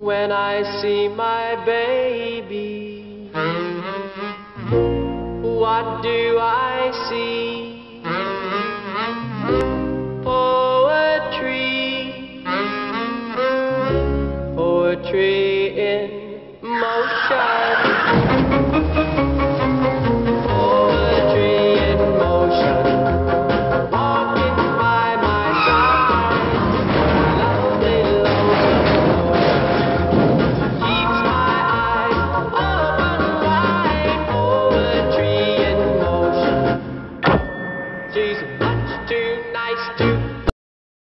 When I see my baby, what do I see? Poetry, poetry in motion. She's much too nice to